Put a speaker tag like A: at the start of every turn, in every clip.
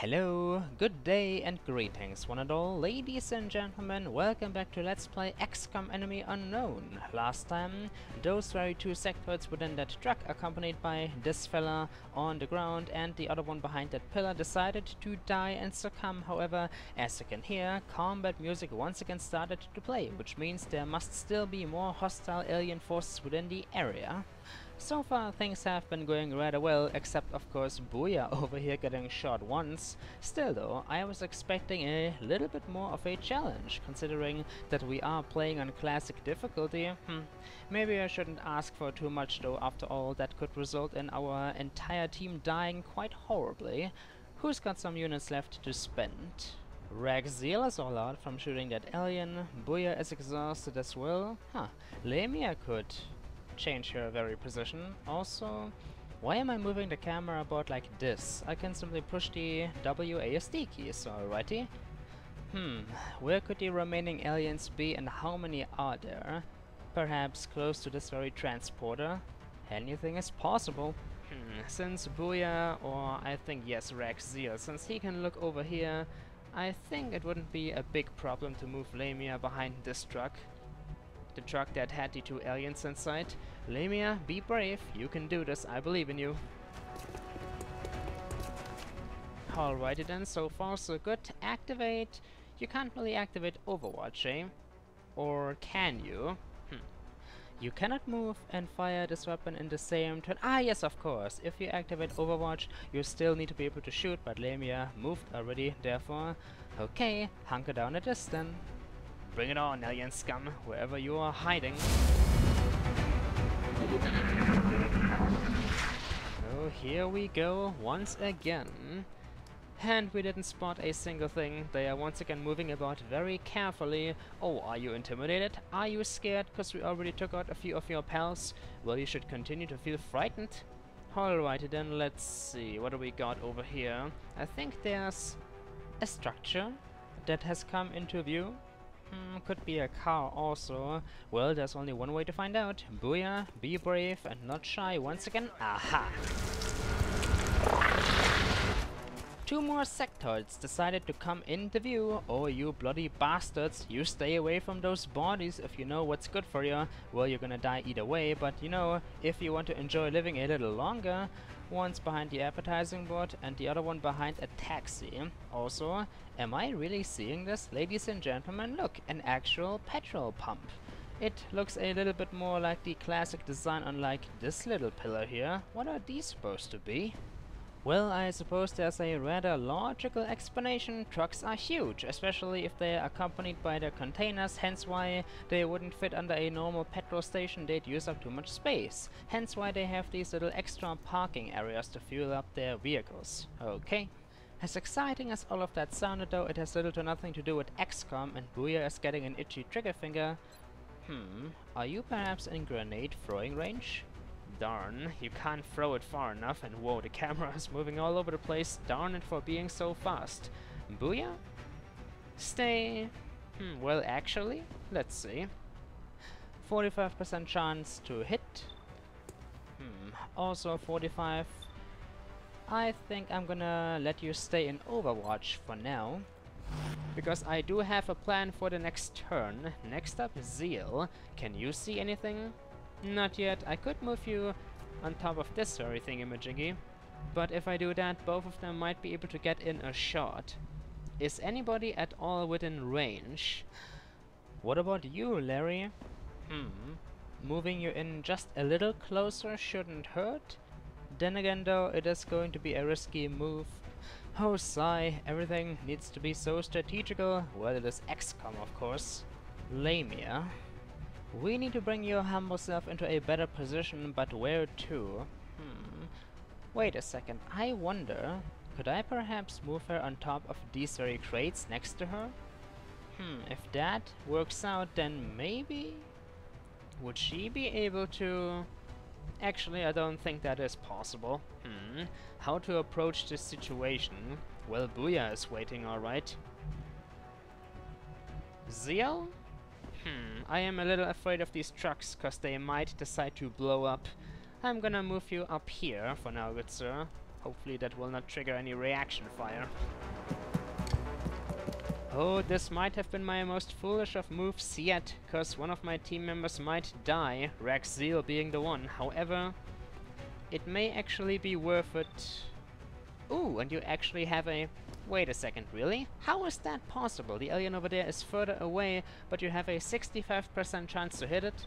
A: Hello, good day and greetings one and all, ladies and gentlemen, welcome back to Let's Play XCOM Enemy Unknown. Last time, those very two sectoids within that truck accompanied by this fella on the ground and the other one behind that pillar decided to die and succumb. However, as you can hear, combat music once again started to play, which means there must still be more hostile alien forces within the area. So far things have been going rather well, except of course Booyah over here getting shot once. Still though, I was expecting a little bit more of a challenge, considering that we are playing on classic difficulty. Hmm. Maybe I shouldn't ask for too much though, after all that could result in our entire team dying quite horribly. Who's got some units left to spend? Ragzeal is all out from shooting that alien, Booyah is exhausted as well. Huh, Lemia could change her very position. Also, why am I moving the camera about like this? I can simply push the WASD keys, alrighty. Hmm, where could the remaining aliens be and how many are there? Perhaps close to this very transporter? Anything is possible. Hmm, since Booyah, or I think yes, Ragzeal, since he can look over here, I think it wouldn't be a big problem to move Lamia behind this truck the truck that had the two aliens inside. Lamia, be brave. You can do this. I believe in you. Alrighty then, so far so good. Activate. You can't really activate Overwatch, eh? Or can you? Hm. You cannot move and fire this weapon in the same turn. Ah, yes, of course. If you activate Overwatch, you still need to be able to shoot, but Lamia moved already, therefore. Okay, hunker down at this then. Bring it on, alien scum, wherever you are hiding. Here we go, once again. And we didn't spot a single thing. They are once again moving about very carefully. Oh, are you intimidated? Are you scared because we already took out a few of your pals? Well, you should continue to feel frightened. Alrighty then, let's see. What do we got over here? I think there's a structure that has come into view. Hmm, could be a car also. Well, there's only one way to find out. Booyah, be brave and not shy once again. Aha! Two more sectoids decided to come into view. Oh, you bloody bastards. You stay away from those bodies if you know what's good for you. Well, you're gonna die either way, but you know, if you want to enjoy living a little longer, one's behind the advertising board and the other one behind a taxi. Also, am I really seeing this? Ladies and gentlemen, look, an actual petrol pump. It looks a little bit more like the classic design unlike this little pillar here. What are these supposed to be? Well, I suppose there's a rather logical explanation. Trucks are huge, especially if they are accompanied by their containers, hence why they wouldn't fit under a normal petrol station, they'd use up too much space. Hence why they have these little extra parking areas to fuel up their vehicles. Okay. As exciting as all of that sounded though, it has little to nothing to do with XCOM and Booyah is getting an itchy trigger finger. Hmm, are you perhaps in grenade throwing range? Darn, you can't throw it far enough, and whoa, the camera is moving all over the place. Darn it for being so fast. Booyah? Stay... Hmm, well, actually, let's see. 45% chance to hit. Hmm, also 45. I think I'm gonna let you stay in Overwatch for now. Because I do have a plan for the next turn. Next up, Zeal. Can you see anything? Not yet. I could move you on top of this very thingamajiggy. But if I do that, both of them might be able to get in a shot. Is anybody at all within range? What about you, Larry? Hmm. Moving you in just a little closer shouldn't hurt. Then again though, it is going to be a risky move. Oh sigh, everything needs to be so strategical. Well, it is XCOM of course. Lamia. We need to bring your humble self into a better position, but where to? Hmm. Wait a second, I wonder, could I perhaps move her on top of these very crates next to her? Hmm, if that works out, then maybe? Would she be able to... Actually, I don't think that is possible. Hmm, how to approach this situation? Well, Booyah is waiting, alright. Zeal? Hmm, I am a little afraid of these trucks, cause they might decide to blow up. I'm gonna move you up here for now, good sir. Hopefully that will not trigger any reaction fire. Oh, this might have been my most foolish of moves yet, cause one of my team members might die, Raxzeal being the one. However, it may actually be worth it. Ooh, and you actually have a... Wait a second, really? How is that possible? The alien over there is further away, but you have a 65% chance to hit it.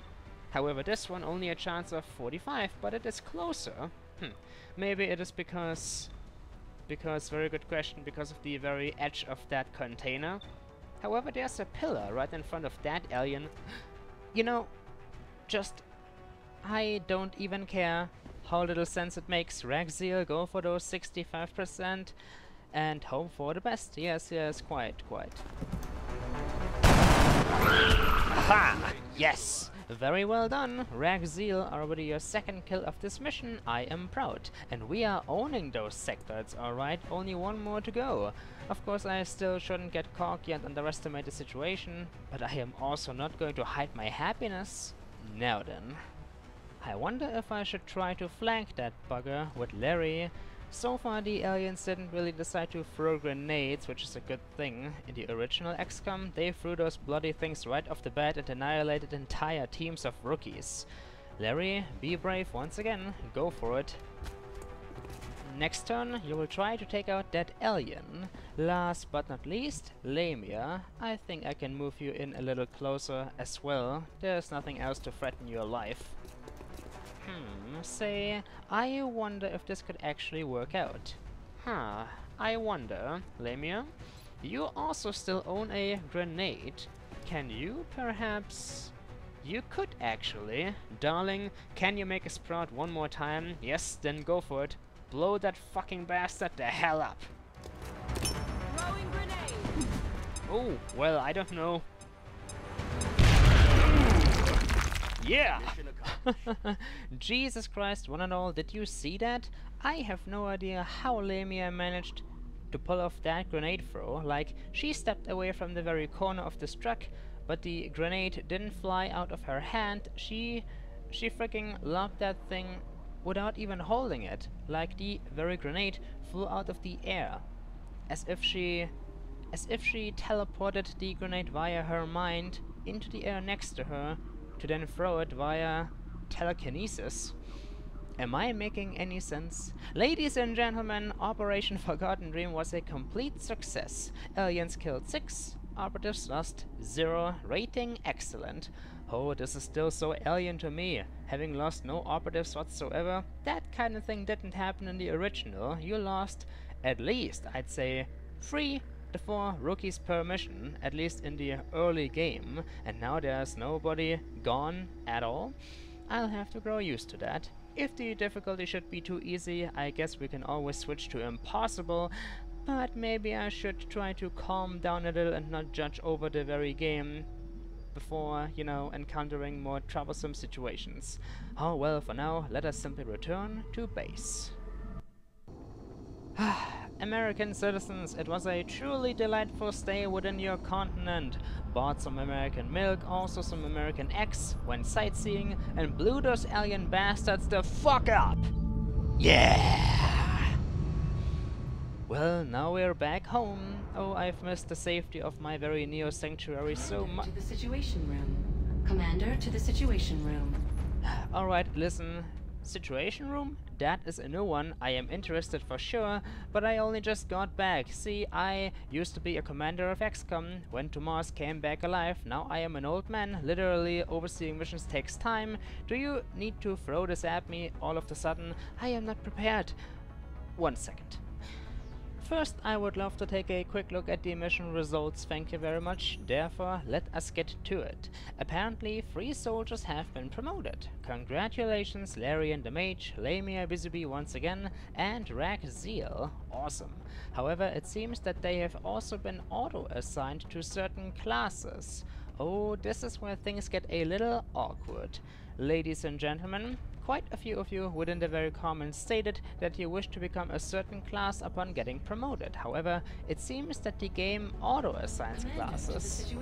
A: However, this one only a chance of 45, but it is closer. Hmm. Maybe it is because because, very good question, because of the very edge of that container. However, there's a pillar right in front of that alien. you know, just... I don't even care how little sense it makes. Raxzeal, go for those 65% and hope for the best. Yes, yes, quite, quite. Aha! Yes! Very well done, Raxzeal, already your second kill of this mission, I am proud. And we are owning those sectoids, alright, only one more to go. Of course I still shouldn't get cocky and underestimate the situation, but I am also not going to hide my happiness. Now then. I wonder if I should try to flank that bugger with Larry so far the aliens didn't really decide to throw grenades, which is a good thing. In the original XCOM, they threw those bloody things right off the bat and annihilated entire teams of rookies. Larry, be brave once again, go for it. Next turn, you will try to take out that alien. Last but not least, Lamia. I think I can move you in a little closer as well. There's nothing else to threaten your life. Say, I wonder if this could actually work out. Huh, I wonder, Lamia, you also still own a grenade. Can you perhaps... You could actually. Darling, can you make a sprout one more time? Yes, then go for it. Blow that fucking bastard the hell up. Oh, well, I don't know. Yeah! Jesus Christ, one and all, did you see that? I have no idea how Lamia managed to pull off that grenade throw. Like, she stepped away from the very corner of this truck, but the grenade didn't fly out of her hand. She... she freaking locked that thing without even holding it. Like, the very grenade flew out of the air. As if she... as if she teleported the grenade via her mind into the air next to her to then throw it via telekinesis. Am I making any sense? Ladies and gentlemen, Operation Forgotten Dream was a complete success. Aliens killed 6, operatives lost 0, rating excellent. Oh, this is still so alien to me. Having lost no operatives whatsoever, that kind of thing didn't happen in the original. You lost, at least, I'd say, 3 four rookies per mission, at least in the early game, and now there's nobody gone at all. I'll have to grow used to that. If the difficulty should be too easy, I guess we can always switch to impossible, but maybe I should try to calm down a little and not judge over the very game before, you know, encountering more troublesome situations. Oh well, for now, let us simply return to base. Ah, American citizens, it was a truly delightful stay within your continent. Bought some American milk, also some American eggs, went sightseeing, and blew those alien bastards the fuck up! Yeah! Well, now we're back home. Oh, I've missed the safety of my very Neo sanctuary so much.
B: To the Situation Room. Commander, to the Situation Room.
A: Alright, listen. Situation room? That is a new one, I am interested for sure, but I only just got back. See, I used to be a commander of XCOM, went to Mars, came back alive, now I am an old man, literally overseeing missions takes time. Do you need to throw this at me all of a sudden? I am not prepared. One second. First, I would love to take a quick look at the mission results, thank you very much. Therefore, let us get to it. Apparently, three soldiers have been promoted. Congratulations, Larry and the Mage, Lamia Bizubi once again, and Rag Zeal. Awesome. However, it seems that they have also been auto-assigned to certain classes. Oh, this is where things get a little awkward. Ladies and gentlemen, quite a few of you within the very comments stated that you wish to become a certain class upon getting promoted. However, it seems that the game auto-assigns
B: Commander, to the
A: classes.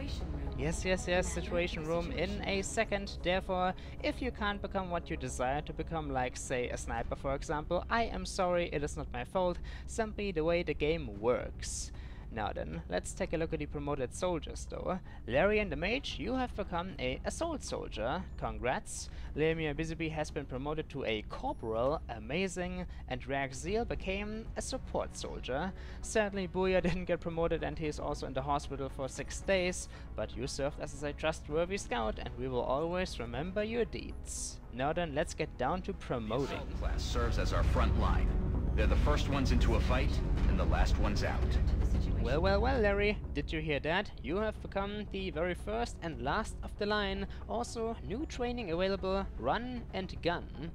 A: Yes, yes, yes, situation room in a second. Therefore, if you can't become what you desire to become, like, say, a sniper, for example, I am sorry, it is not my fault, simply the way the game works. Now then, let's take a look at the promoted soldiers though. Larian the Mage, you have become a assault soldier. Congrats. Lemia Busybee has been promoted to a corporal, amazing, and Reaxil became a support soldier. Sadly, Booyah didn't get promoted and he is also in the hospital for six days, but you served as a trustworthy scout and we will always remember your deeds. Now then, let's get down to promoting.
C: Assault class serves as our front line. They're the first ones into a fight, and the last ones out.
B: The
A: Well, well, well, Larry, did you hear that? You have become the very first and last of the line. Also, new training available, run and gun.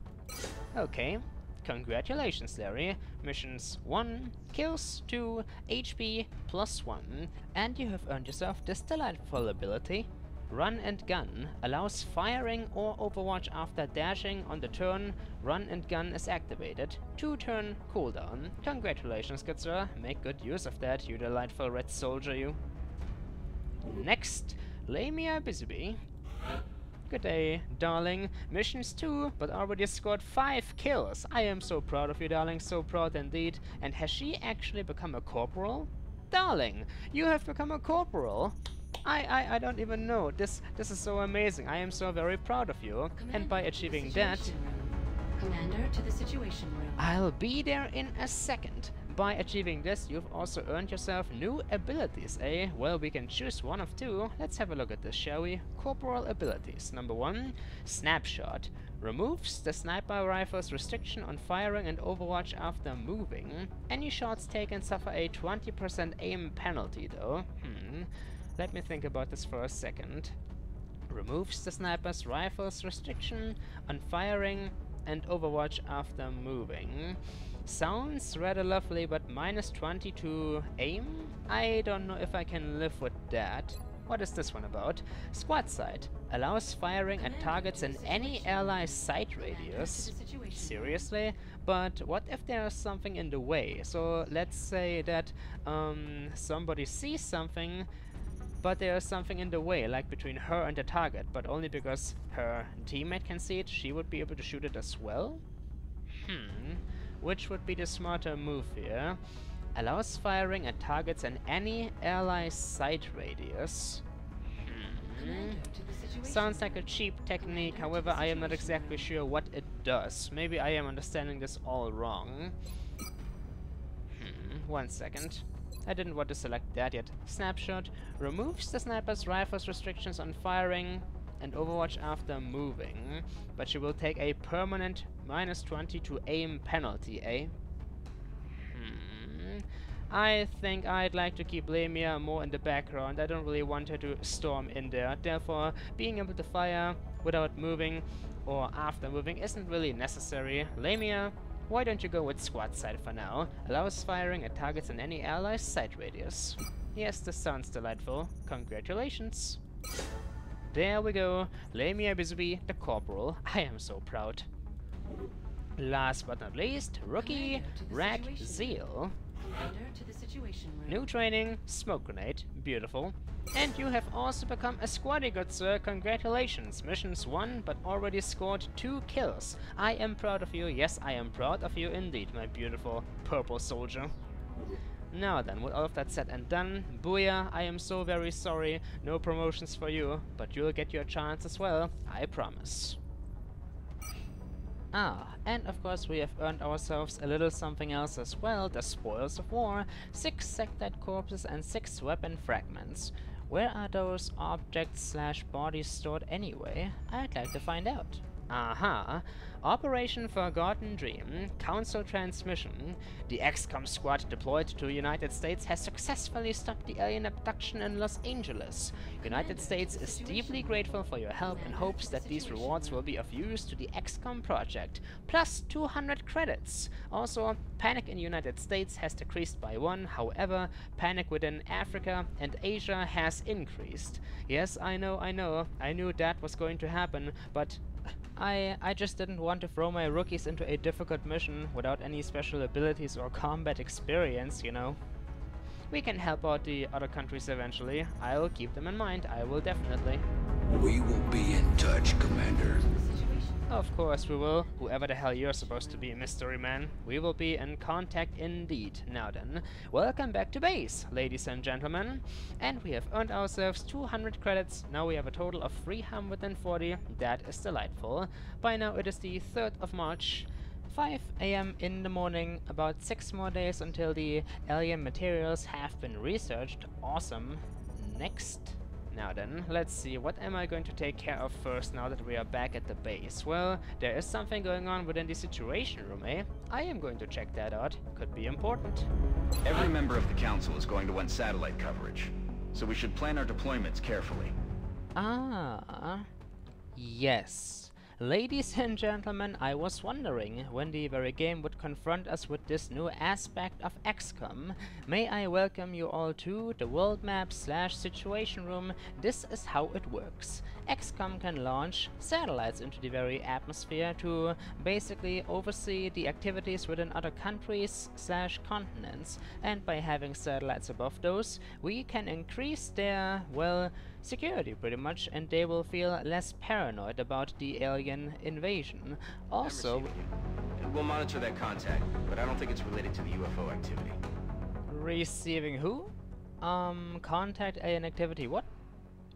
A: Okay, congratulations, Larry. Missions 1, kills 2, HP plus 1, and you have earned yourself this delightful ability. Run and gun allows firing or overwatch after dashing on the turn. Run and gun is activated. Two turn cooldown. Congratulations, good sir. Make good use of that, you delightful red soldier, you. Next, Lamia Busybee. Good day, darling. Missions 2, but already scored 5 kills. I am so proud of you, darling, so proud indeed. And has she actually become a corporal? Darling, you have become a corporal. I, I, I don't even know. This this is so amazing. I am so very proud of you. and by
B: Commander, to the
A: achieving that,
B: room. Commander to the situation room.
A: I'll be there in a second. By achieving this, you've also earned yourself new abilities, eh? Well, we can choose one of two. Let's have a look at this, shall we? Corporal abilities. Number one, Snapshot. Removes the sniper rifle's restriction on firing and overwatch after moving. Any shots taken suffer a 20% aim penalty, though. Hmm. Let me think about this for a second. Removes the sniper's rifle's restriction on firing and overwatch after moving. Sounds rather lovely, but minus 20 to aim? I don't know if I can live with that. What is this one about? Squad sight. Allows firing at targets in any ally sight radius. Seriously? But what if there's something in the way? So let's say that um, somebody sees something, but there's something in the way, like between her and the target, but only because her teammate can see it, she would be able to shoot it as well? Hmm. Which would be the smarter move here? Allows firing at targets in any ally sight radius. Hmm. Sounds like a cheap technique, however, I am not exactly sure what it does. Maybe I am understanding this all wrong. Hmm, one second. I didn't want to select that yet. Snapshot removes the sniper's rifle's restrictions on firing and overwatch after moving, but she will take a permanent minus 20 to aim penalty, eh? Hmm. I think I'd like to keep Lamia more in the background. I don't really want her to storm in there. Therefore, being able to fire without moving or after moving isn't really necessary. Lamia, why don't you go with squad sight for now? Allows firing at targets in any ally's sight radius. Yes, this sounds delightful. Congratulations. There we go. Lamia Busby, the corporal. I am so proud. Last but not least, rookie Rack Zeal.
B: To the situation room.
A: New training, smoke grenade, beautiful. And you have also become a squaddy, good sir. Congratulations. Missions won, but already scored 2 kills. I am proud of you. Yes, I am proud of you indeed, my beautiful purple soldier. Now then, with all of that said and done, Booyah, I am so very sorry. No promotions for you, but you'll get your chance as well. I promise. Ah, and of course we have earned ourselves a little something else as well, the spoils of war, six sectoid corpses and six weapon fragments. Where are those objects slash bodies stored anyway? I'd like to find out. Aha. Operation Forgotten Dream, Council Transmission. The XCOM squad deployed to United States has successfully stopped the alien abduction in Los Angeles. United States is deeply grateful for your help and hopes that these rewards will be of use to the XCOM project. Plus 200 credits. Also, panic in United States has decreased by 1, however, panic within Africa and Asia has increased. Yes, I know, I know, I knew that was going to happen, but I, I just didn't want to throw my rookies into a difficult mission without any special abilities or combat experience, you know. We can help out the other countries eventually. I'll keep them in mind, I will definitely.
D: We will be in touch, Commander.
A: Of course we will. Whoever the hell you're supposed to be, Mystery Man. We will be in contact indeed. Now then, welcome back to base, ladies and gentlemen. And we have earned ourselves 200 credits. Now we have a total of 340. That is delightful. By now it is the 3rd of March. 5 am in the morning, about 6 more days until the alien materials have been researched. Awesome. Next. Now then, let's see, what am I going to take care of first now that we are back at the base? Well, there is something going on within the Situation Room, eh? I am going to check that out. Could be important.
C: Every member of the Council is going to want satellite coverage, so we should plan our deployments carefully.
A: Ah, yes. Ladies and gentlemen, I was wondering when the very game would confront us with this new aspect of XCOM. May I welcome you all to the world map slash situation room. This is how it works. XCOM can launch satellites into the very atmosphere to basically oversee the activities within other countries slash continents. And by having satellites above those, we can increase their, well, security pretty much and they will feel less paranoid about the alien invasion. Also,
E: We'll monitor that contact, but I don't think it's related to the UFO activity.
A: receiving who? Um, contact alien activity, what?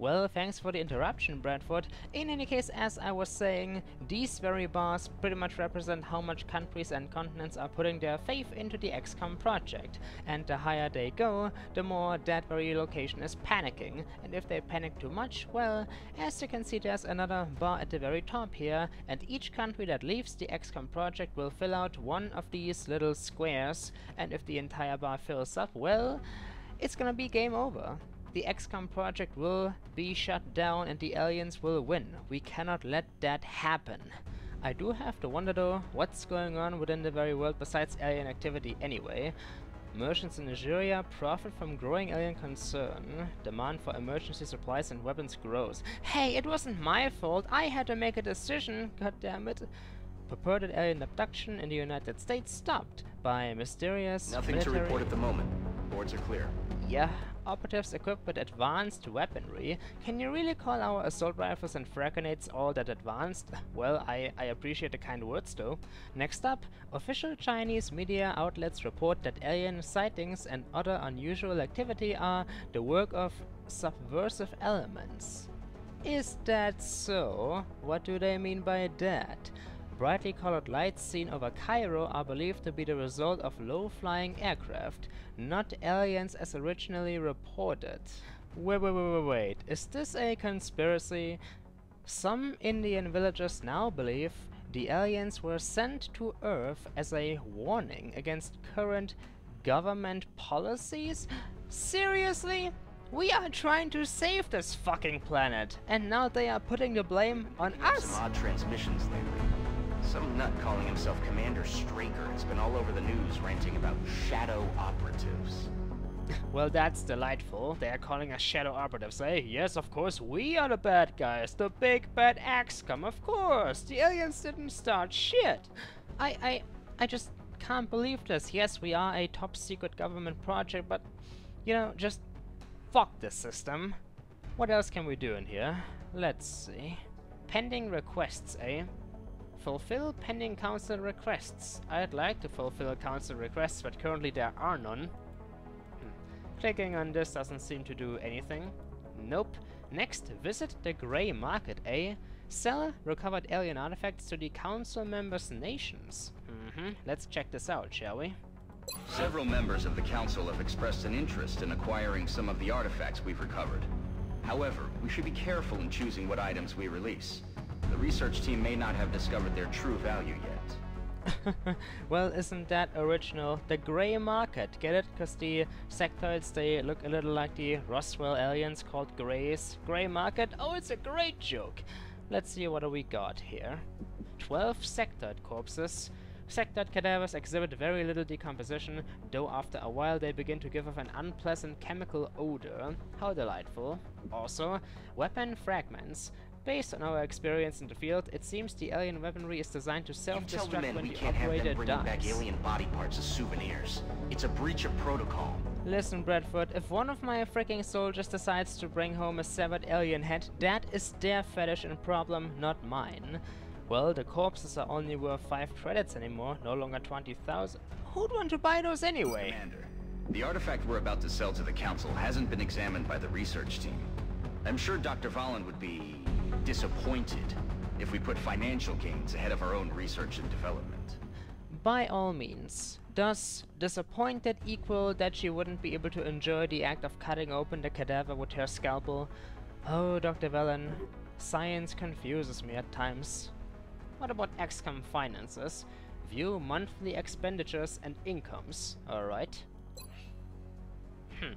A: Well, thanks for the interruption, Bradford. In any case, as I was saying, these very bars pretty much represent how much countries and continents are putting their faith into the XCOM project. And the higher they go, the more that very location is panicking. And if they panic too much, well, as you can see there's another bar at the very top here, and each country that leaves the XCOM project will fill out one of these little squares, and if the entire bar fills up, well, it's gonna be game over the XCOM project will be shut down and the aliens will win. We cannot let that happen. I do have to wonder though, what's going on within the very world besides alien activity anyway. Merchants in Nigeria profit from growing alien concern. Demand for emergency supplies and weapons grows. Hey, it wasn't my fault. I had to make a decision. God damn it. Purported alien abduction in the United States stopped by mysterious
E: Nothing to report at the moment. Boards are clear.
A: yeah, operatives equipped with advanced weaponry. Can you really call our assault rifles and frag grenades all that advanced? Well, I, I appreciate the kind words though. Next up, official Chinese media outlets report that alien sightings and other unusual activity are the work of subversive elements. Is that so? What do they mean by that? Brightly colored lights seen over Cairo are believed to be the result of low-flying aircraft, not aliens as originally reported. Wait, wait, wait, wait, wait. Is this a conspiracy? Some Indian villagers now believe the aliens were sent to Earth as a warning against current government policies? Seriously? We are trying to save this fucking planet, and now they are putting the blame on us!
E: Some odd transmissions lately. Some nut calling himself Commander Straker has been all over the news ranting about shadow operatives.
A: Well, that's delightful. They are calling us shadow operatives, eh? Yes, of course, we are the bad guys. The big bad XCOM, of course. The aliens didn't start shit. I, I, I just can't believe this. Yes, we are a top secret government project, but, you know, just fuck this system. What else can we do in here? Let's see. Pending requests, eh? Fulfill pending council requests. I'd like to fulfill council requests, but currently there are none. Hmm. Clicking on this doesn't seem to do anything. Nope. Next, visit the Grey Market, eh? Sell recovered alien artifacts to the council members' nations. Mm-hmm. Let's check this out, shall we?
C: Several members of the Council have expressed an interest in acquiring some of the artifacts we've recovered. However, we should be careful in choosing what items we release. The research team may not have discovered their true value yet.
A: well, isn't that original? The grey market, get it? Because the sectoids, they look a little like the Roswell aliens called greys. Grey market? Oh, it's a great joke! Let's see what we got here. 12 sectoid corpses. Sectoid cadavers exhibit very little decomposition, though after a while they begin to give off an unpleasant chemical odor. How delightful. Also, weapon fragments. Based on our experience in the field, it seems the alien weaponry is designed to
E: You tell the
A: self-destruct
E: men
A: when
E: we
A: the
E: can't have them
A: operator
E: bringing back alien body parts as souvenirs. It's a breach of protocol.
A: Listen, Bradford, if one of my freaking soldiers decides to bring home a severed alien head, that is their fetish and problem, not mine. Well, the corpses are only worth 5 credits anymore, no longer 20,000. Who'd want to buy those anyway?
C: Commander, the artifact we're about to sell to the Council hasn't been examined by the research team. I'm sure Dr. Vahlen would be disappointed if we put financial gains ahead of our own research and development.
A: By all means. Does disappointed equal that she wouldn't be able to enjoy the act of cutting open the cadaver with her scalpel? Oh, Dr. Vahlen, science confuses me at times. What about XCOM finances? View monthly expenditures and incomes, alright? Hmm.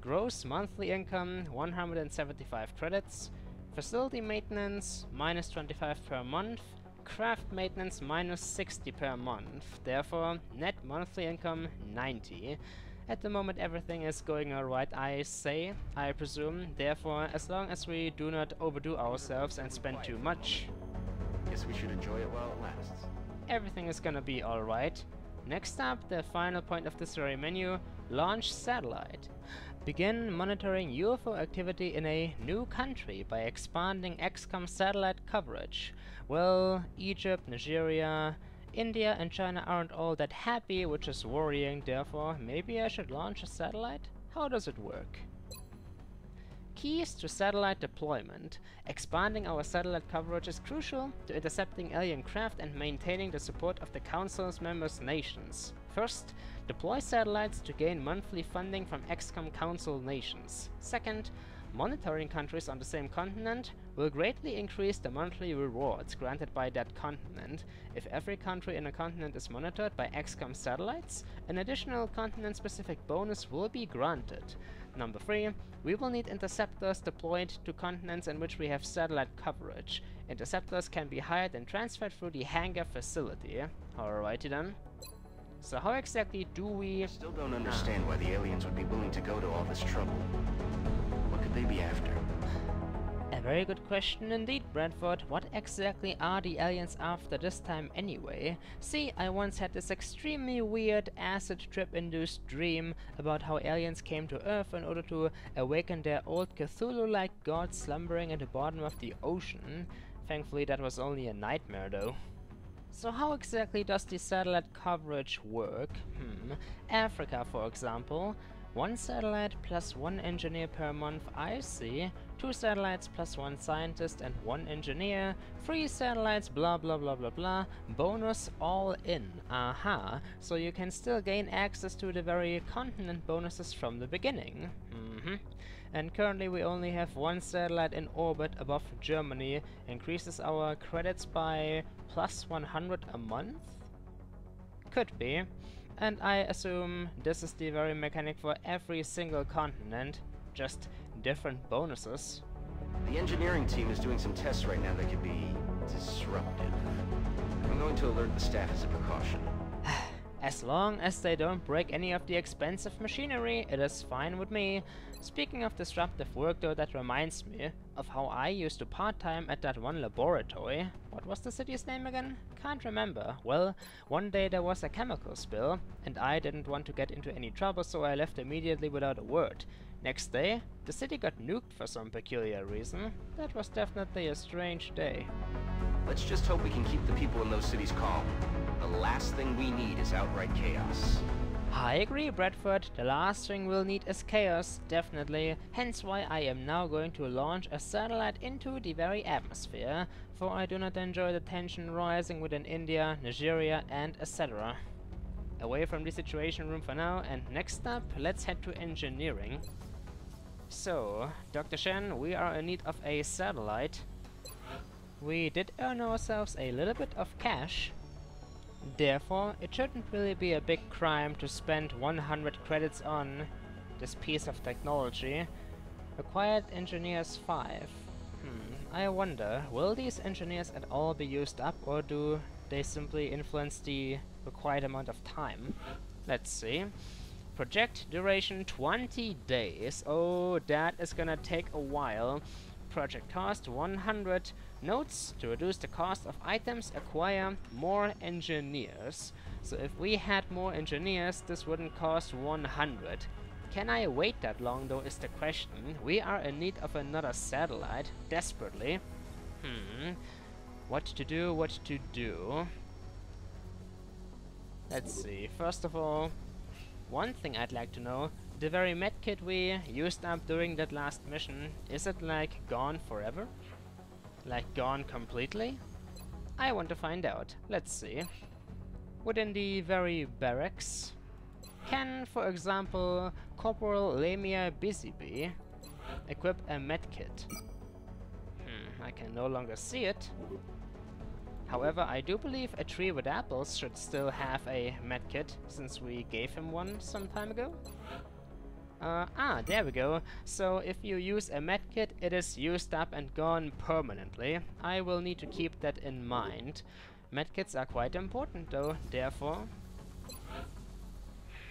A: Gross monthly income 175 credits. Facility maintenance minus 25 per month. Craft maintenance minus 60 per month. Therefore, net monthly income 90. At the moment everything is going alright, I say, I presume. Therefore, as long as we do not overdo ourselves and spend too much,
E: Guess we should enjoy it while it lasts.
A: everything is gonna be alright. Next up, the final point of this very menu, launch satellite. Begin monitoring UFO activity in a new country by expanding XCOM satellite coverage. Well, Egypt, Nigeria, India and China aren't all that happy, which is worrying, therefore maybe I should launch a satellite? How does it work? Keys to satellite deployment. Expanding our satellite coverage is crucial to intercepting alien craft and maintaining the support of the Council's members' nations. First, deploy satellites to gain monthly funding from XCOM Council nations. Second, monitoring countries on the same continent will greatly increase the monthly rewards granted by that continent. If every country in a continent is monitored by XCOM satellites, an additional continent-specific bonus will be granted. Number 3. We will need interceptors deployed to continents in which we have satellite coverage. Interceptors can be hired and transferred through the hangar facility. Alrighty then. So how exactly do we...
E: Still don't understand why the aliens would be willing to go to all this trouble. What could they be after?
A: A very good question indeed, Bradford. What exactly are the aliens after this time anyway? See, I once had this extremely weird acid trip-induced dream about how aliens came to Earth in order to awaken their old Cthulhu-like gods slumbering at the bottom of the ocean. Thankfully that was only a nightmare though. So how exactly does the satellite coverage work? Hmm. Africa, for example. One satellite plus one engineer per month, I see. Two satellites plus one scientist and one engineer. Three satellites, blah blah blah blah blah. Bonus all in. Aha. So you can still gain access to the very continent bonuses from the beginning. Mm-hmm. And currently we only have one satellite in orbit above Germany. Increases our credits by plus 100 a month? Could be. And I assume this is the very mechanic for every single continent, just different bonuses.
E: The engineering team is doing some tests right now that could be disruptive. I'm going to alert the staff as a precaution.
A: As long as they don't break any of the expensive machinery, it is fine with me. Speaking of disruptive work though, that reminds me of how I used to part-time at that one laboratory. What was the city's name again? Can't remember. Well, one day there was a chemical spill, and I didn't want to get into any trouble so I left immediately without a word. Next day, the city got nuked for some peculiar reason. That was definitely a strange day.
E: Let's just hope we can keep the people in those cities calm. The last thing we need is outright chaos.
A: I agree, Bradford. The last thing we'll need is chaos, definitely. Hence why I am now going to launch a satellite into the very atmosphere, for I do not enjoy the tension rising within India, Nigeria, and etc. Away from the situation room for now, and next up, let's head to engineering. So, Dr. Shen, we are in need of a satellite. we did earn ourselves a little bit of cash. Therefore, it shouldn't really be a big crime to spend 100 credits on this piece of technology. Acquired Engineers 5. Hmm, I wonder, will these engineers at all be used up or do they simply influence the required amount of time? Let's see. Project duration 20 days. Oh, that is gonna take a while. Project cost 100 notes to reduce the cost of items acquire more engineers. So if we had more engineers, this wouldn't cost 100. Can I wait that long though is the question. We are in need of another satellite, desperately. Hmm. What to do, what to do. Let's see. First of all, one thing I'd like to know, the very medkit we used up during that last mission, is it like gone forever? Like gone completely? I want to find out. Let's see. Within the very barracks, can, for example, Corporal Lamia Busybee equip a medkit? Hmm, I can no longer see it. However, I do believe a tree with apples should still have a medkit, since we gave him one some time ago. Uh, ah, there we go. So if you use a medkit, it is used up and gone permanently. I will need to keep that in mind. Medkits are quite important though, therefore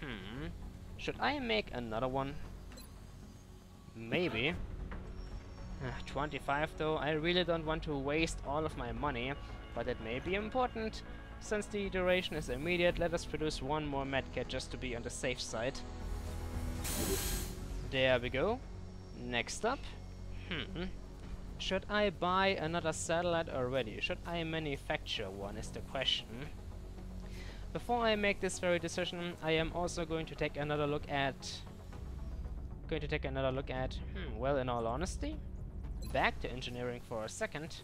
A: Hmm. Should I make another one? Maybe. 25 though, I really don't want to waste all of my money, but it may be important. Since the duration is immediate, let us produce one more medkit just to be on the safe side. There we go. Next up. Hmm. Should I buy another satellite already? Should I manufacture one is the question. Before I make this very decision, I am also going to take another look at... Going to take another look at... Hmm, well, in all honesty, back to engineering for a second.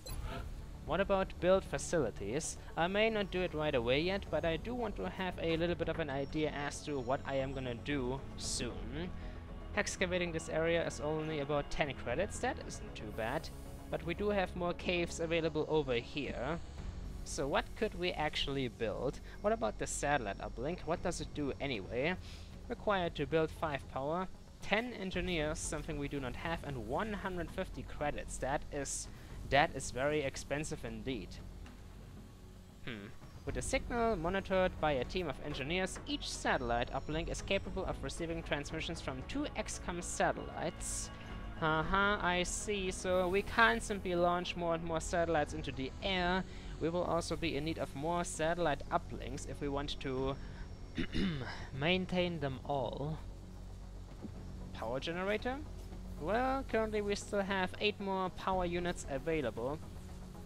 A: What about build facilities? I may not do it right away yet, but I do want to have a little bit of an idea as to what I am gonna do soon. Excavating this area is only about 10 credits, that isn't too bad. But we do have more caves available over here. So what could we actually build? What about the satellite uplink? What does it do anyway? Required to build 5 power, 10 engineers, something we do not have, and 150 credits. That is that is very expensive indeed. Hmm. With a signal monitored by a team of engineers, each satellite uplink is capable of receiving transmissions from two XCOM satellites. Haha, uh -huh, I see. So we can't simply launch more and more satellites into the air. We will also be in need of more satellite uplinks if we want to maintain them all. Power generator? Well, currently we still have 8 more power units available.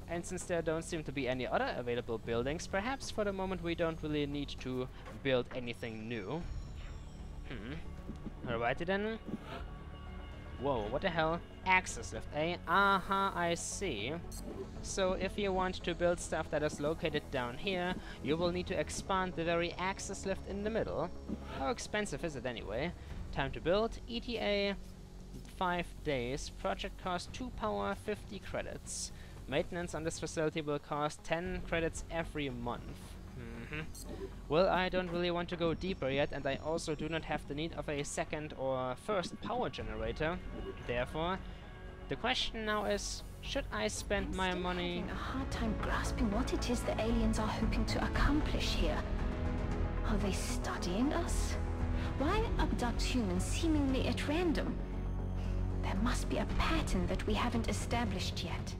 A: And since there don't seem to be any other available buildings, perhaps for the moment we don't really need to build anything new. Hmm. Alrighty then. Whoa, what the hell? Access lift, eh? Uh-huh, I see. So if you want to build stuff that is located down here, you will need to expand the very access lift in the middle. How expensive is it anyway? Time to build, ETA 5 days, project costs 2 power, 50 credits. Maintenance on this facility will cost 10 credits every month. -hmm. Well, I don't really want to go deeper yet, and I also do not have the need of a second or first power generator. Therefore, the question now is, should I spend
F: I'm
A: my money...
F: having a hard time grasping what it is the aliens are hoping to accomplish here. Are they studying us? Why abduct humans seemingly at random? There must be a pattern that we haven't established yet.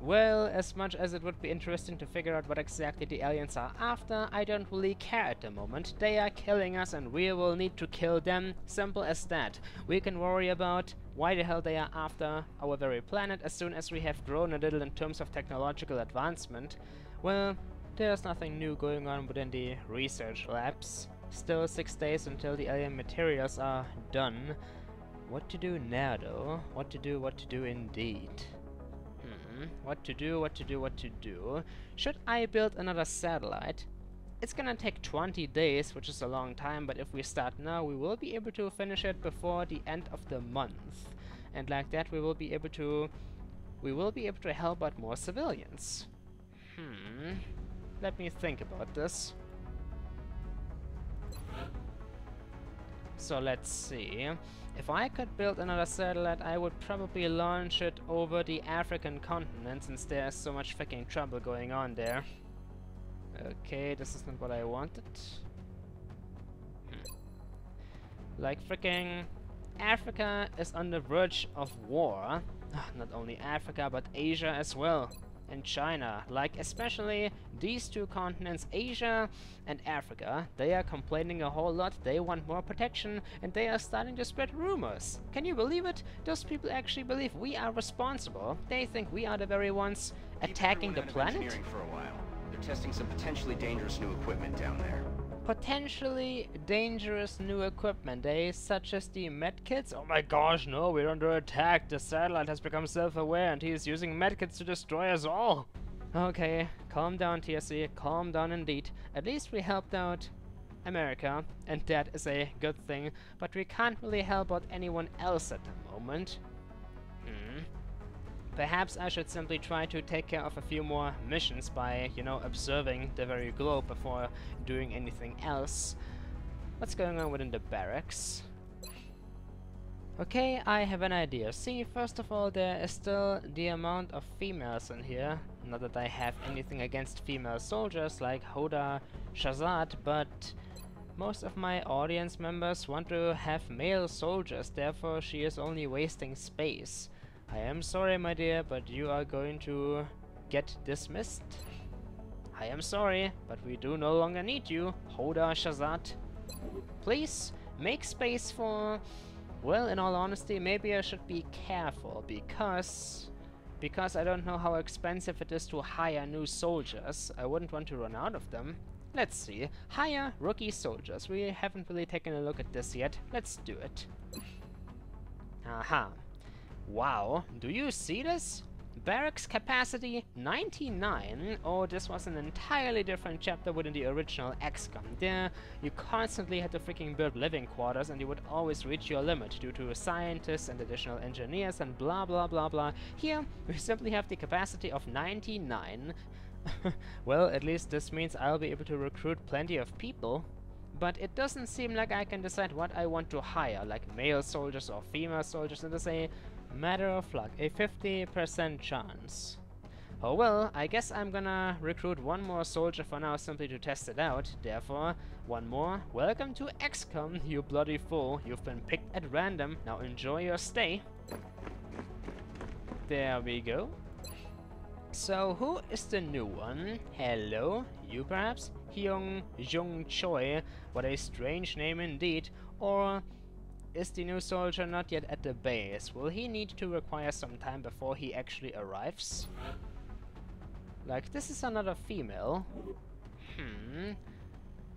A: Well, as much as it would be interesting to figure out what exactly the aliens are after, I don't really care at the moment. They are killing us and we will need to kill them. Simple as that. We can worry about why the hell they are after our very planet as soon as we have grown a little in terms of technological advancement. Well, there's nothing new going on within the research labs. Still six days until the alien materials are done. What to do now though? What to do, what to do indeed. What to do, what to do, what to do. Should I build another satellite? It's gonna take 20 days, which is a long time, but if we start now, we will be able to finish it before the end of the month. And like that, we will be able to we will be able to help out more civilians. Hmm. Let me think about this. So let's see. If I could build another satellite, I would probably launch it over the African continent since there's so much fucking trouble going on there. Okay, this is not what I wanted. Hmm. Like freaking Africa is on the verge of war. Not only Africa, but Asia as well and China. Like especially these two continents, Asia and Africa, they are complaining a whole lot, they want more protection, and they are starting to spread rumors. Can you believe it? Those people actually believe we are responsible. They think we are the very ones attacking the planet?
C: For a while. They're testing some potentially dangerous new equipment down there
A: potentially dangerous new equipment, eh? Such as the medkits? Oh my gosh, no, we're under attack. The satellite has become self-aware and he is using medkits to destroy us all. Okay, calm down, TSC. Calm down indeed. At least we helped out America, and that is a good thing, but we can't really help out anyone else at the moment. Perhaps I should simply try to take care of a few more missions by, you know, observing the very globe before doing anything else. What's going on within the barracks? Okay, I have an idea. See, first of all, there is still the amount of females in here. Not that I have anything against female soldiers like Hoda Shazad, but most of my audience members want to have male soldiers, therefore she is only wasting space. I am sorry, my dear, but you are going to get dismissed. I am sorry, but we do no longer need you, Hoda Shazad. Please, make space for... Well, in all honesty, maybe I should be careful, because... Because I don't know how expensive it is to hire new soldiers. I wouldn't want to run out of them. Let's see. Hire rookie soldiers. We haven't really taken a look at this yet. Let's do it. Aha. Wow, do you see this? Barracks capacity 99. Oh, this was an entirely different chapter within the original XCOM. There, you constantly had to freaking build living quarters and you would always reach your limit due to scientists and additional engineers and blah blah blah blah. Here, we simply have the capacity of 99. well, at least this means I'll be able to recruit plenty of people. But it doesn't seem like I can decide what I want to hire, like male soldiers or female soldiers, and to say, Matter of luck, a 50% chance. Oh well, I guess I'm gonna recruit one more soldier for now simply to test it out. Therefore, one more. Welcome to XCOM, you bloody fool. You've been picked at random. Now enjoy your stay. There we go. So, who is the new one? Hello? You perhaps? Hyung Jung Choi. What a strange name indeed. Or is the new soldier not yet at the base? Will he need to require some time before he actually arrives? Like, this is another female. Hmm.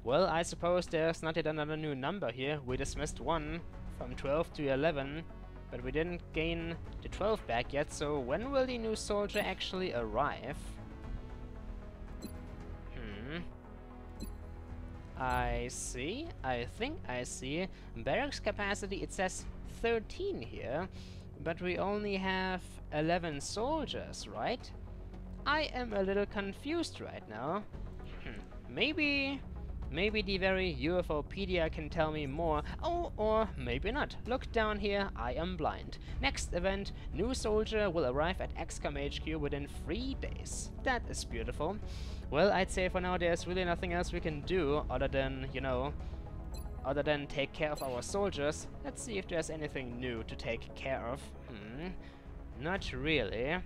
A: Well, I suppose there's not yet another new number here. We dismissed one from 12 to 11, but we didn't gain the 12 back yet, so when will the new soldier actually arrive? I see. I think I see. Barracks capacity, it says 13 here, but we only have 11 soldiers, right? I am a little confused right now. Hmm. Maybe... Maybe the very UFOpedia can tell me more. Oh, or maybe not. Look down here, I am blind. Next event, new soldier will arrive at XCOM HQ within three days. That is beautiful. Well, I'd say for now there's really nothing else we can do other than, you know, other than take care of our soldiers. Let's see if there's anything new to take care of. Hmm, not really.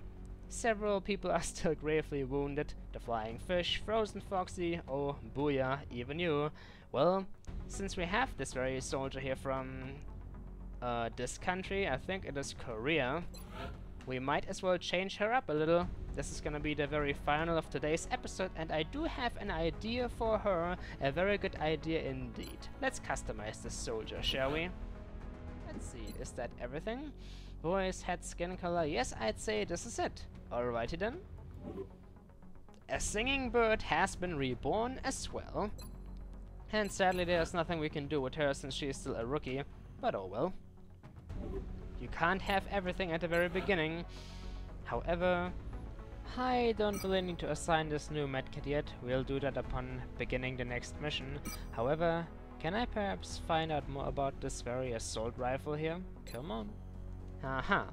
A: Several people are still gravely wounded. The Flying Fish, Frozen Foxy, oh booyah, even you. Well, since we have this very soldier here from uh, this country, I think it is Korea, we might as well change her up a little. This is gonna be the very final of today's episode and I do have an idea for her, a very good idea indeed. Let's customize this soldier, shall we? Let's see, is that everything? Voice, head, skin color, yes I'd say this is it. Alrighty then. A singing bird has been reborn as well. And sadly there's nothing we can do with her since she is still a rookie, but oh well. You can't have everything at the very beginning. However, I don't really need to assign this new medkit yet. We'll do that upon beginning the next mission. However, can I perhaps find out more about this very assault rifle here? Come on. Aha.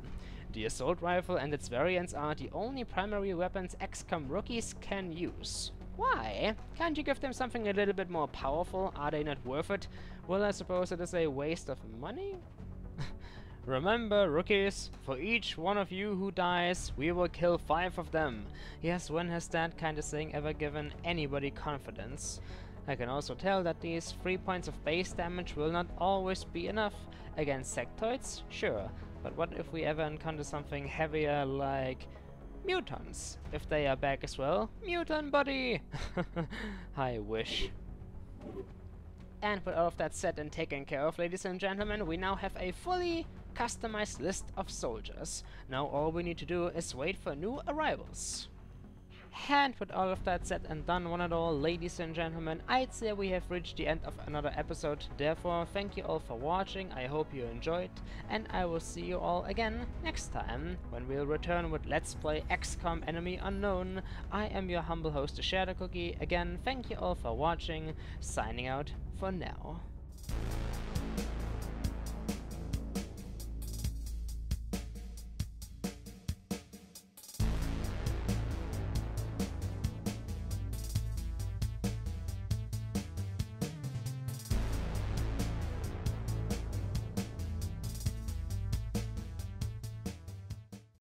A: The assault rifle and its variants are the only primary weapons XCOM rookies can use. Why? Can't you give them something a little bit more powerful? Are they not worth it? Well, I suppose it is a waste of money? Remember, rookies, for each one of you who dies, we will kill five of them. Yes, when has that kind of thing ever given anybody confidence? I can also tell that these 3 points of base damage will not always be enough. Against sectoids? Sure, but what if we ever encounter something heavier like mutons? If they are back as well, muton buddy! I wish. And with all of that said and taken care of, ladies and gentlemen, we now have a fully customized list of soldiers. Now all we need to do is wait for new arrivals. And with all of that said and done one and all, ladies and gentlemen, I'd say we have reached the end of another episode. Therefore, thank you all for watching, I hope you enjoyed, and I will see you all again next time, when we'll return with Let's Play XCOM Enemy Unknown. I am your humble host, Shadow Cookie. Again, thank you all for watching, signing out for now.